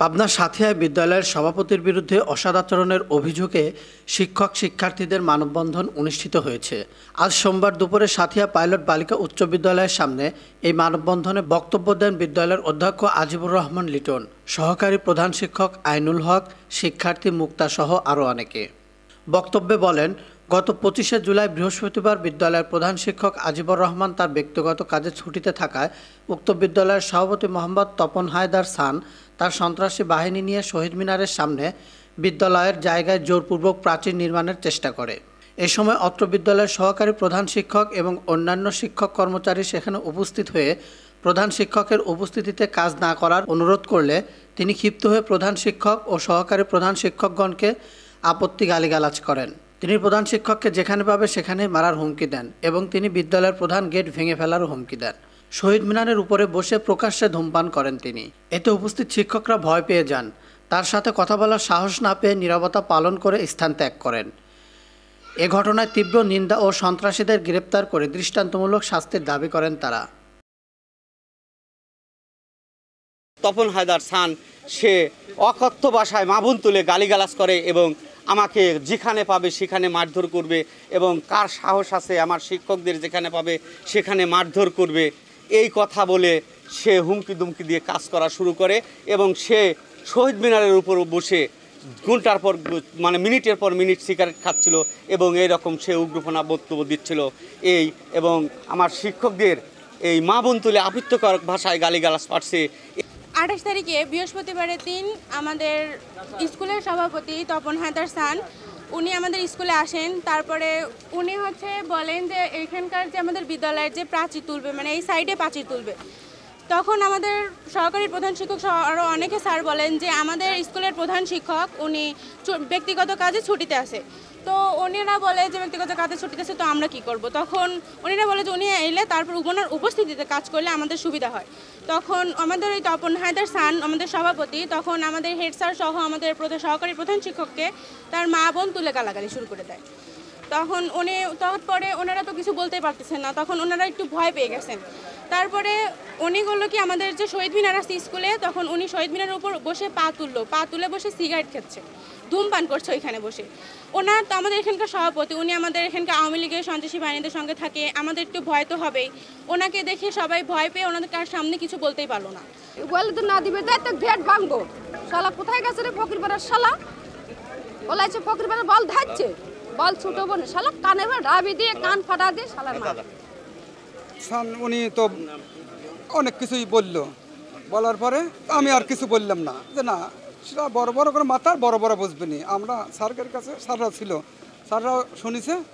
পাবনা সাথিয়ায় বিদ্যালয়ের সভাপতির বিরুদ্ধে অসদাচরণের অভিযোগে শিক্ষক শিক্ষার্থীদের মানববন্ধন অনুষ্ঠিত হয়েছে। আজ সোমবার দুপুরে সাথিয়া পাইলট বালিকা উচ্চ বিদ্যালয়ের সামনে এই মানববন্ধনে বক্তব্য দেন বিদ্যালয়ের অধ্যক্ষ আজিবুর রহমান লিটন, সহকারী প্রধান শিক্ষক আইনুল হক, শিক্ষার্থী মুক্তা সহ আরও অনেকে। বক্তব্যে বলেন গত পঁচিশে জুলাই বৃহস্পতিবার বিদ্যালয়ের প্রধান শিক্ষক আজিবুর রহমান তার ব্যক্তিগত কাজে ছুটিতে থাকায় উক্ত বিদ্যালয়ের সভাপতি মোহাম্মদ তপন হায়দার সান তার সন্ত্রাসী বাহিনী নিয়ে শহীদ মিনারের সামনে বিদ্যালয়ের জায়গায় জোরপূর্বক প্রাচীর নির্মাণের চেষ্টা করে। এ সময় অত্র বিদ্যালয়ের সহকারী প্রধান শিক্ষক এবং অন্যান্য শিক্ষক কর্মচারী সেখানে উপস্থিত হয়ে প্রধান শিক্ষকের উপস্থিতিতে কাজ না করার অনুরোধ করলে তিনি ক্ষিপ্ত হয়ে প্রধান শিক্ষক ও সহকারী প্রধান শিক্ষকগণকে আপত্তি গালিগালাজ করেন। তিনি প্রধান শিক্ষককে যেখানে পাবে সেখানে মারার হুমকি দেন এবং তিনি বিদ্যালয়ের প্রধান গেট ভেঙে ফেলারও হুমকি দেন। শহীদ মিনারের উপরে বসে প্রকাশ্যে ধূমপান করেন তিনি। এতে উপস্থিত শিক্ষকরা ভয় পেয়ে যান। তার সাথে কথা বলার সাহস না পেয়ে নীরবতা পালন করে স্থান ত্যাগ করেন। এ ঘটনায় তীব্র নিন্দা ও সন্ত্রাসীদের গ্রেপ্তার করে দৃষ্টান্তমূলক শাস্তির দাবি করেন তারা। তপন হায়দার সান, সে অকথ্য ভাষায় মাবুন তুলে গালিগালাজ করে এবং আমাকে যেখানে পাবে সেখানে মারধর করবে এবং কার সাহস আছে আমার শিক্ষকদের যেখানে পাবে সেখানে মারধর করবে। এই কথা বলে সে হুমকি দুমকি দিয়ে কাজ করা শুরু করে এবং সে শহীদ মিনারের উপর বসে ঘণ্টার পর মানে মিনিটের পর মিনিট সিগারেট খাচ্ছিল এবং এই রকম সে উগ্রপনা বক্তব্য দিচ্ছিল। এই এবং আমার শিক্ষকদের এই মা বোন তুলে আবৃত্তকর ভাষায় গালিগালাজ পাঠছে আঠাশ তারিখে বৃহস্পতিবারের দিন আমাদের স্কুলের সভাপতি তপন হায়দার সান উনি আমাদের স্কুলে আসেন। তারপরে উনি হচ্ছে বলেন যে এখানকার যে আমাদের বিদ্যালয়ের যে প্রাচীর তুলবে মানে এই সাইডে প্রাচীর তুলবে। তখন আমাদের সহকারী প্রধান শিক্ষক আরও অনেকে স্যার বলেন যে আমাদের স্কুলের প্রধান শিক্ষক, উনি ব্যক্তিগত কাজে ছুটিতে আছে তো উনিরা বলে যে ব্যক্তিগত কাজে ছুটিতে আছে তো আমরা কি করব? তখন উনিরা বলে যে উনি এলে তারপর ওনার উপস্থিতিতে কাজ করলে আমাদের সুবিধা হয়। তখন আমাদের ওই তপন হায়দার সান আমাদের সভাপতি, তখন আমাদের হেড স্যার সহ আমাদের সহকারী প্রধান শিক্ষককে তার মা বোন তুলে গালাগালি শুরু করে দেয়। তখন উনি তারপরে ওনারা তো কিছু বলতেই পারতেছেন না, তখন ওনারা একটু ভয় পেয়ে গেছেন। তারপরে উনি বলল কি, আমাদের যে শহীদ মিনার আছে স্কুলে, তখন উনি শহীদ মিনারের উপর বসে পা তুললো। পা তুলে বসে সিগারেট খাচ্ছে। ধূমপান করছে ওইখানে বসে। ওনার তো আমাদের এখানকার সভাপতি, উনি আমাদের এখানকার আওয়ামী লীগের সন্ত্রাসী বাহিনীদের সঙ্গে থাকে, আমাদের একটু ভয় তো হবেই। ওনাকে দেখে সবাই ভয় পেয়ে ওনাদের কার সামনে কিছু বলতেই পারল না। বলে তো না দিবে তাই তো গেট ভাঙবো। শালা কোথায় গেছে রে ফকির পাড়ার শালা? বলাইছে ফকির পাড়ার বল ধাচ্ছে বল ছুটো বোন। শালা কানে রাবি দিয়ে কান ফাটা দিয়ে শালার মা সান, উনি তো অনেক কিছুই বলল। বলার পরে আমি আর কিছু বললাম না। যে না, সেটা বড় বড় করে মাথা বড় বড় বুঝবেনি। আমরা স্যারের কাছে স্যাররা ছিল। স্যাররা শুনেছে।